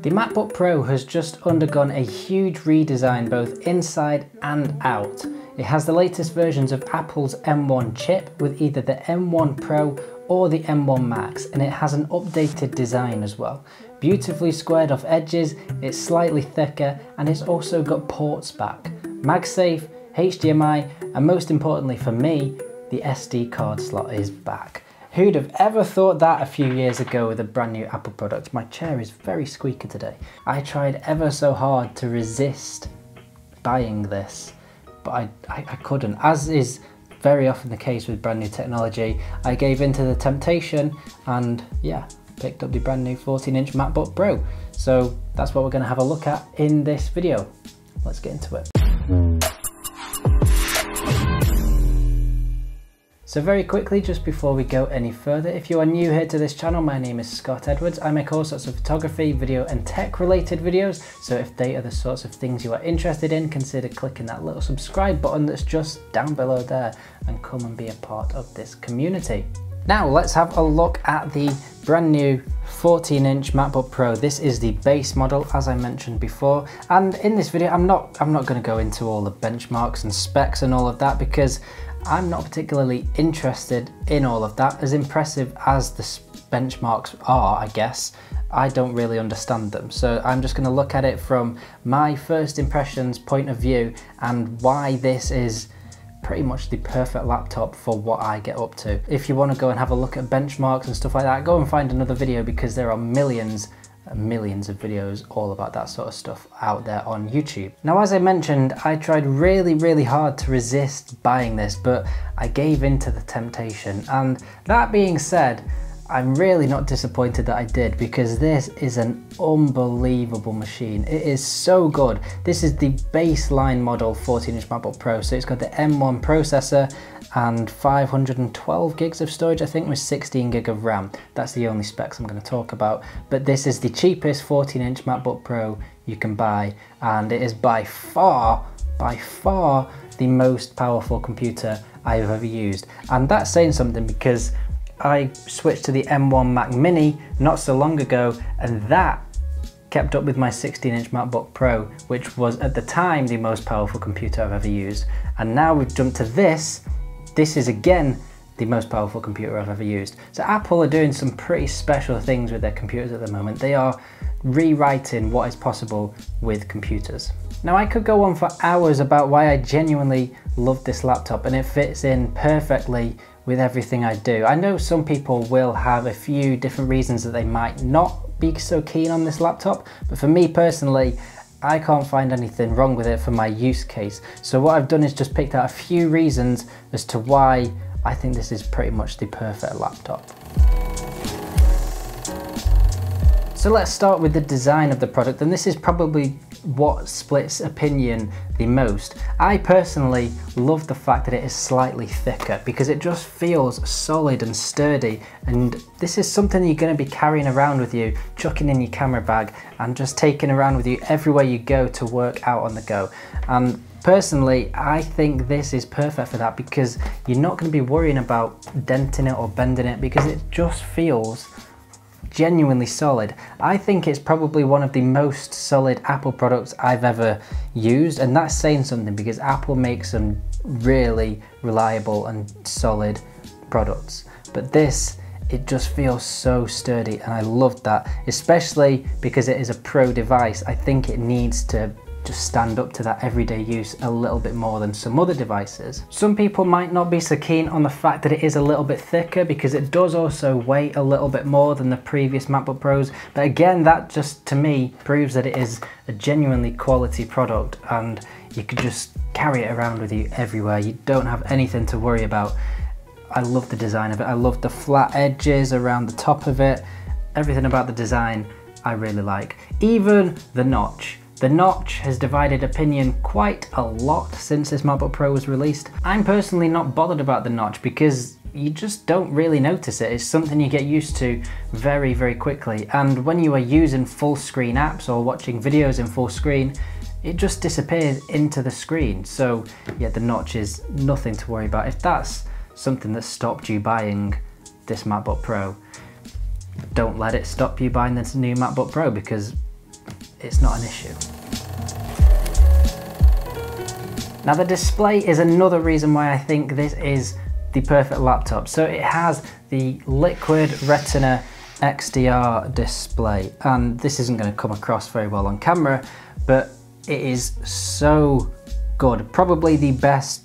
The MacBook Pro has just undergone a huge redesign both inside and out. It has the latest versions of Apple's M1 chip with either the M1 Pro or the M1 Max and it has an updated design as well. Beautifully squared off edges, it's slightly thicker and it's also got ports back. MagSafe, HDMI and most importantly for me, the SD card slot is back. Who'd have ever thought that a few years ago with a brand new Apple product? My chair is very squeaky today. I tried ever so hard to resist buying this, but I, I, I couldn't. As is very often the case with brand new technology, I gave in to the temptation and yeah, picked up the brand new 14 inch MacBook Pro. So that's what we're gonna have a look at in this video. Let's get into it. So very quickly, just before we go any further, if you are new here to this channel, my name is Scott Edwards. I make all sorts of photography, video and tech related videos. So if they are the sorts of things you are interested in, consider clicking that little subscribe button that's just down below there and come and be a part of this community. Now let's have a look at the brand new 14 inch MacBook Pro. This is the base model as I mentioned before and in this video I'm not I'm not going to go into all the benchmarks and specs and all of that because I'm not particularly interested in all of that. As impressive as the benchmarks are, I guess, I don't really understand them. So I'm just gonna look at it from my first impressions point of view and why this is pretty much the perfect laptop for what I get up to. If you wanna go and have a look at benchmarks and stuff like that, go and find another video because there are millions millions of videos all about that sort of stuff out there on YouTube. Now as I mentioned I tried really really hard to resist buying this but I gave in to the temptation and that being said I'm really not disappointed that I did because this is an unbelievable machine. It is so good. This is the baseline model 14 inch MacBook Pro. So it's got the M1 processor and 512 gigs of storage, I think with 16 gig of RAM. That's the only specs I'm gonna talk about. But this is the cheapest 14 inch MacBook Pro you can buy. And it is by far, by far the most powerful computer I've ever used. And that's saying something because I switched to the M1 Mac Mini not so long ago and that kept up with my 16 inch MacBook Pro which was at the time the most powerful computer I've ever used and now we've jumped to this this is again the most powerful computer I've ever used. So Apple are doing some pretty special things with their computers at the moment. They are rewriting what is possible with computers. Now I could go on for hours about why I genuinely love this laptop and it fits in perfectly with everything I do. I know some people will have a few different reasons that they might not be so keen on this laptop, but for me personally, I can't find anything wrong with it for my use case. So what I've done is just picked out a few reasons as to why I think this is pretty much the perfect laptop. So let's start with the design of the product and this is probably what splits opinion the most. I personally love the fact that it is slightly thicker because it just feels solid and sturdy and this is something you're going to be carrying around with you, chucking in your camera bag and just taking around with you everywhere you go to work out on the go. And Personally, I think this is perfect for that because you're not going to be worrying about denting it or bending it because it just feels genuinely solid. I think it's probably one of the most solid Apple products I've ever used and that's saying something because Apple makes some really reliable and solid products. But this, it just feels so sturdy and I love that, especially because it is a pro device. I think it needs to just stand up to that everyday use a little bit more than some other devices. Some people might not be so keen on the fact that it is a little bit thicker because it does also weigh a little bit more than the previous MacBook Pros. But again, that just to me proves that it is a genuinely quality product and you could just carry it around with you everywhere. You don't have anything to worry about. I love the design of it. I love the flat edges around the top of it. Everything about the design I really like. Even the notch. The notch has divided opinion quite a lot since this MacBook Pro was released. I'm personally not bothered about the notch because you just don't really notice it. It's something you get used to very, very quickly. And when you are using full screen apps or watching videos in full screen, it just disappears into the screen. So yeah, the notch is nothing to worry about. If that's something that stopped you buying this MacBook Pro, don't let it stop you buying this new MacBook Pro because it's not an issue. Now the display is another reason why I think this is the perfect laptop. So it has the Liquid Retina XDR display and this isn't going to come across very well on camera but it is so good. Probably the best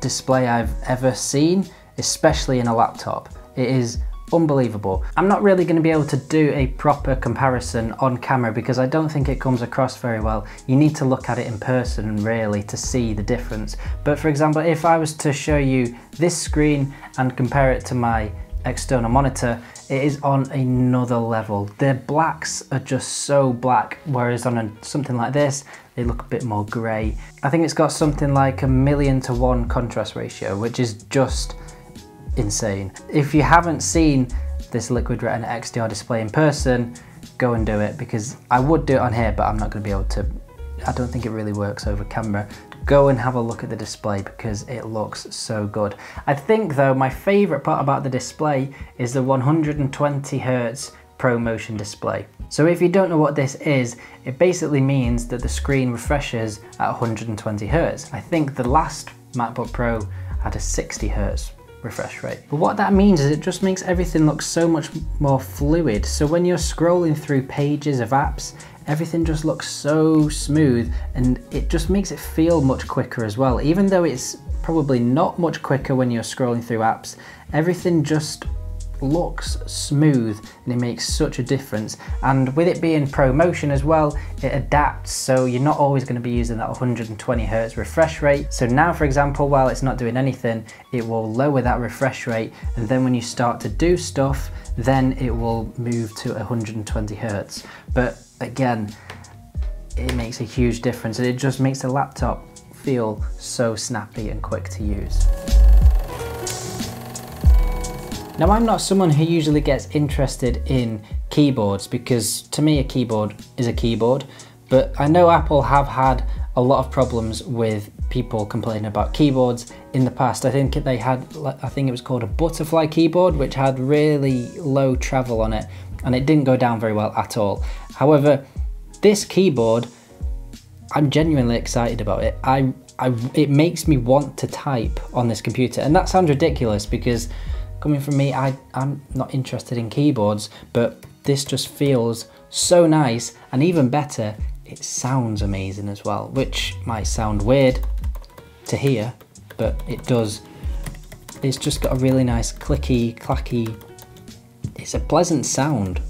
display I've ever seen, especially in a laptop. It is unbelievable. I'm not really going to be able to do a proper comparison on camera because I don't think it comes across very well. You need to look at it in person really to see the difference. But for example, if I was to show you this screen and compare it to my external monitor, it is on another level. The blacks are just so black, whereas on a, something like this, they look a bit more grey. I think it's got something like a million to one contrast ratio, which is just insane. If you haven't seen this Liquid Retina XDR display in person, go and do it because I would do it on here, but I'm not going to be able to. I don't think it really works over camera. Go and have a look at the display because it looks so good. I think though my favorite part about the display is the 120 Hertz ProMotion display. So if you don't know what this is, it basically means that the screen refreshes at 120 Hertz. I think the last MacBook Pro had a 60 Hertz refresh rate. But what that means is it just makes everything look so much more fluid. So when you're scrolling through pages of apps, everything just looks so smooth and it just makes it feel much quicker as well. Even though it's probably not much quicker when you're scrolling through apps, everything just looks smooth and it makes such a difference. And with it being ProMotion as well it adapts so you're not always going to be using that 120 hertz refresh rate. So now for example while it's not doing anything it will lower that refresh rate and then when you start to do stuff then it will move to 120 hertz. But again it makes a huge difference and it just makes the laptop feel so snappy and quick to use. Now I'm not someone who usually gets interested in keyboards because to me a keyboard is a keyboard, but I know Apple have had a lot of problems with people complaining about keyboards in the past. I think they had, I think it was called a butterfly keyboard, which had really low travel on it and it didn't go down very well at all. However, this keyboard, I'm genuinely excited about it. I, I, it makes me want to type on this computer and that sounds ridiculous because Coming from me, I, I'm not interested in keyboards, but this just feels so nice and even better, it sounds amazing as well, which might sound weird to hear, but it does. It's just got a really nice clicky, clacky, it's a pleasant sound.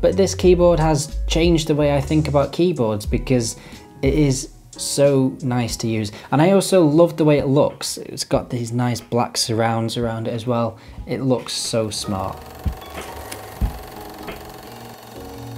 But this keyboard has changed the way I think about keyboards because it is so nice to use. And I also love the way it looks. It's got these nice black surrounds around it as well. It looks so smart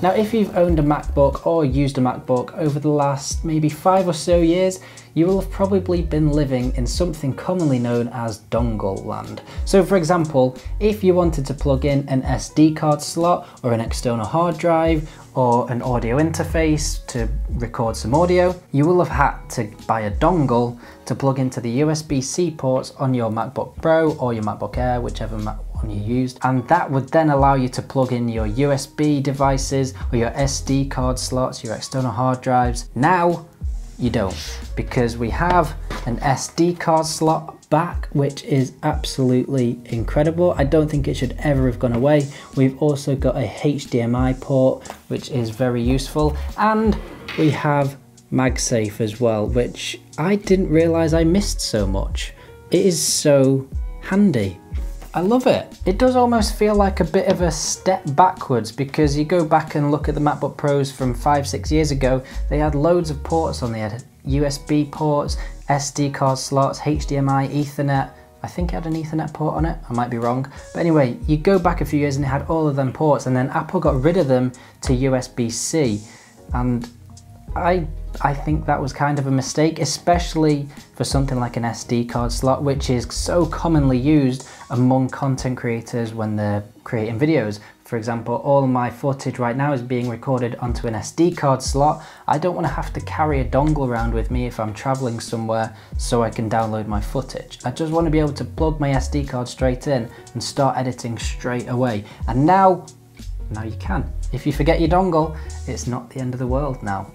now if you've owned a MacBook or used a MacBook over the last maybe five or so years you will have probably been living in something commonly known as dongle land. So for example, if you wanted to plug in an SD card slot or an external hard drive or an audio interface to record some audio, you will have had to buy a dongle to plug into the USB-C ports on your MacBook Pro or your MacBook Air, whichever one you used. And that would then allow you to plug in your USB devices or your SD card slots, your external hard drives. Now, you don't because we have an SD card slot back which is absolutely incredible I don't think it should ever have gone away we've also got a HDMI port which is very useful and we have MagSafe as well which I didn't realize I missed so much it is so handy I love it. It does almost feel like a bit of a step backwards because you go back and look at the MacBook Pros from five, six years ago, they had loads of ports on. Had USB ports, SD card slots, HDMI, Ethernet. I think it had an Ethernet port on it, I might be wrong. But anyway, you go back a few years and it had all of them ports and then Apple got rid of them to USB-C. And I I think that was kind of a mistake, especially for something like an SD card slot, which is so commonly used among content creators when they're creating videos. For example, all my footage right now is being recorded onto an SD card slot. I don't want to have to carry a dongle around with me if I'm traveling somewhere so I can download my footage. I just want to be able to plug my SD card straight in and start editing straight away. And now now you can. If you forget your dongle, it's not the end of the world now.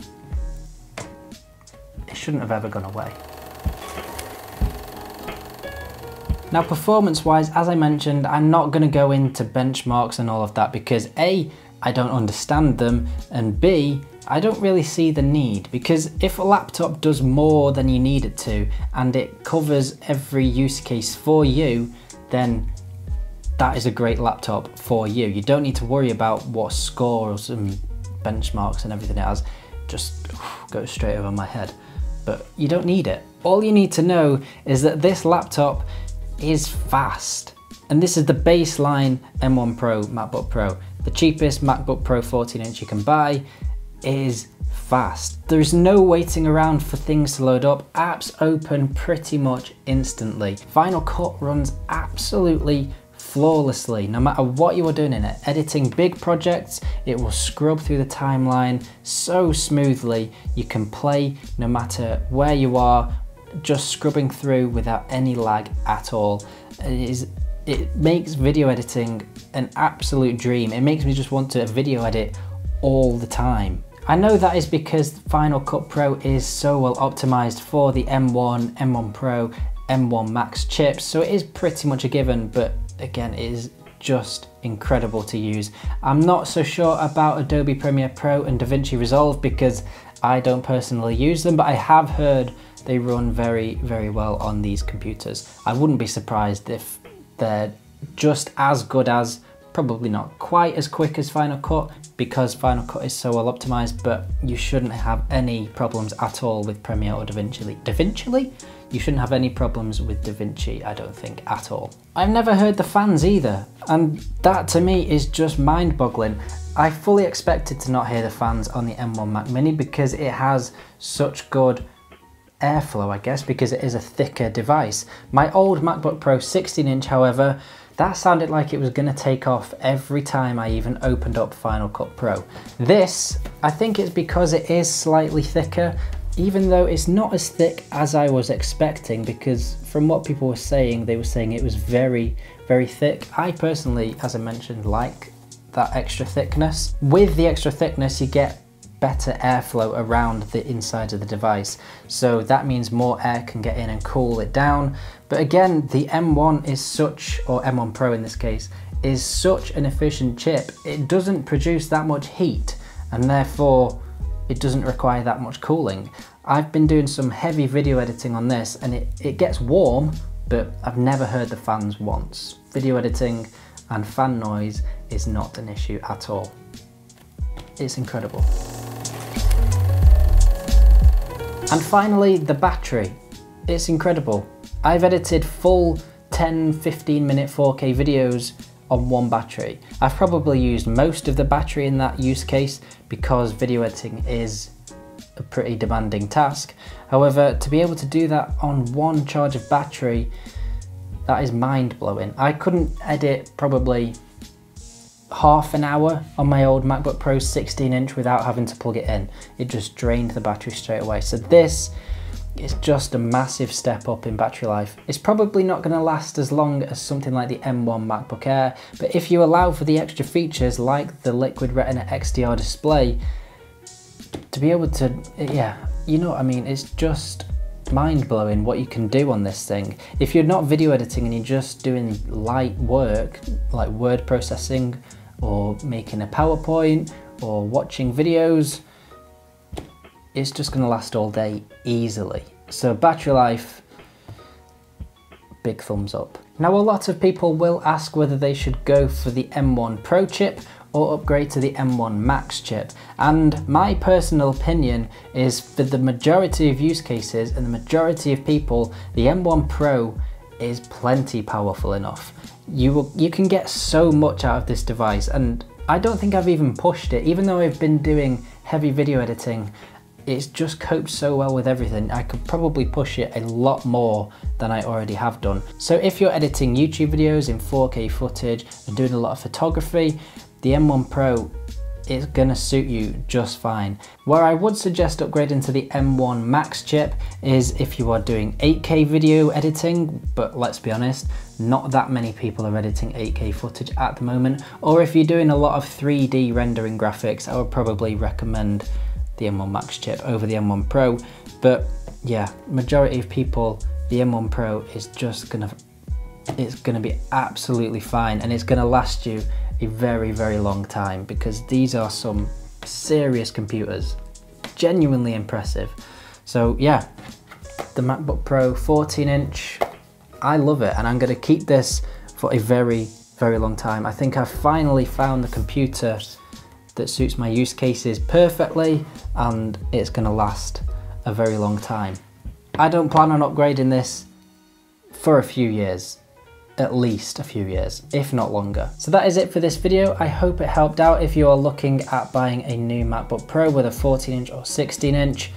It shouldn't have ever gone away. Now performance wise, as I mentioned, I'm not going to go into benchmarks and all of that because A, I don't understand them and B, I don't really see the need because if a laptop does more than you need it to and it covers every use case for you, then that is a great laptop for you. You don't need to worry about what scores and benchmarks and everything it has. Just goes straight over my head. But you don't need it. All you need to know is that this laptop is fast. And this is the baseline M1 Pro MacBook Pro. The cheapest MacBook Pro 14 inch you can buy is fast. There's no waiting around for things to load up. Apps open pretty much instantly. Final Cut runs absolutely flawlessly no matter what you are doing in it. Editing big projects, it will scrub through the timeline so smoothly. You can play no matter where you are, just scrubbing through without any lag at all. It, is, it makes video editing an absolute dream. It makes me just want to video edit all the time. I know that is because Final Cut Pro is so well optimized for the M1, M1 Pro, M1 Max chips, so it is pretty much a given, but again, it is just incredible to use. I'm not so sure about Adobe Premiere Pro and DaVinci Resolve because I don't personally use them, but I have heard they run very, very well on these computers. I wouldn't be surprised if they're just as good as, probably not quite as quick as Final Cut because Final Cut is so well optimized, but you shouldn't have any problems at all with Premiere or DaVinci. DaVinci? You shouldn't have any problems with DaVinci, I don't think, at all. I've never heard the fans either, and that to me is just mind boggling. I fully expected to not hear the fans on the M1 Mac Mini because it has such good airflow, I guess, because it is a thicker device. My old MacBook Pro 16 inch, however, that sounded like it was to take off every time I even opened up Final Cut Pro. This, I think it's because it is slightly thicker, even though it's not as thick as I was expecting, because from what people were saying, they were saying it was very, very thick. I personally, as I mentioned, like that extra thickness. With the extra thickness, you get better airflow around the inside of the device. So that means more air can get in and cool it down. But again, the M1 is such, or M1 Pro in this case, is such an efficient chip. It doesn't produce that much heat and therefore it doesn't require that much cooling. I've been doing some heavy video editing on this and it, it gets warm, but I've never heard the fans once. Video editing and fan noise is not an issue at all. It's incredible. And finally, the battery. It's incredible. I've edited full 10, 15 minute 4K videos on one battery. I've probably used most of the battery in that use case because video editing is a pretty demanding task. However, to be able to do that on one charge of battery, that is mind blowing. I couldn't edit probably half an hour on my old MacBook Pro 16 inch without having to plug it in. It just drained the battery straight away. So this is just a massive step up in battery life. It's probably not going to last as long as something like the M1 MacBook Air, but if you allow for the extra features like the Liquid Retina XDR display, to be able to, yeah, you know what I mean, it's just mind blowing what you can do on this thing. If you're not video editing and you're just doing light work, like word processing, or making a PowerPoint or watching videos, it's just going to last all day easily. So battery life, big thumbs up. Now a lot of people will ask whether they should go for the M1 Pro chip or upgrade to the M1 Max chip. And my personal opinion is for the majority of use cases and the majority of people, the M1 Pro is plenty powerful enough you will, you can get so much out of this device and I don't think I've even pushed it even though I've been doing heavy video editing it's just coped so well with everything I could probably push it a lot more than I already have done so if you're editing YouTube videos in 4k footage and doing a lot of photography the M1 Pro it's gonna suit you just fine. Where I would suggest upgrading to the M1 Max chip is if you are doing 8K video editing, but let's be honest, not that many people are editing 8K footage at the moment, or if you're doing a lot of 3D rendering graphics, I would probably recommend the M1 Max chip over the M1 Pro, but yeah, majority of people, the M1 Pro is just gonna, it's gonna be absolutely fine and it's gonna last you a very, very long time because these are some serious computers, genuinely impressive. So yeah, the MacBook Pro 14 inch, I love it and I'm gonna keep this for a very, very long time. I think I've finally found the computer that suits my use cases perfectly and it's gonna last a very long time. I don't plan on upgrading this for a few years at least a few years, if not longer. So that is it for this video. I hope it helped out if you are looking at buying a new MacBook Pro with a 14 inch or 16 inch.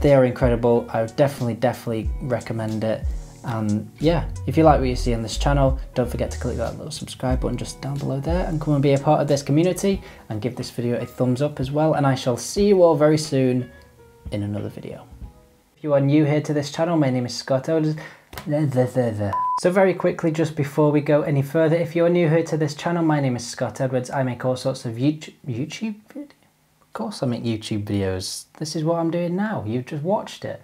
They are incredible. I would definitely, definitely recommend it. And yeah, if you like what you see on this channel, don't forget to click that little subscribe button just down below there and come and be a part of this community and give this video a thumbs up as well. And I shall see you all very soon in another video. If you are new here to this channel, my name is Scott Edwards. So very quickly, just before we go any further, if you're new here to this channel, my name is Scott Edwards. I make all sorts of YouTube, YouTube videos. Of course I make YouTube videos. This is what I'm doing now. You've just watched it.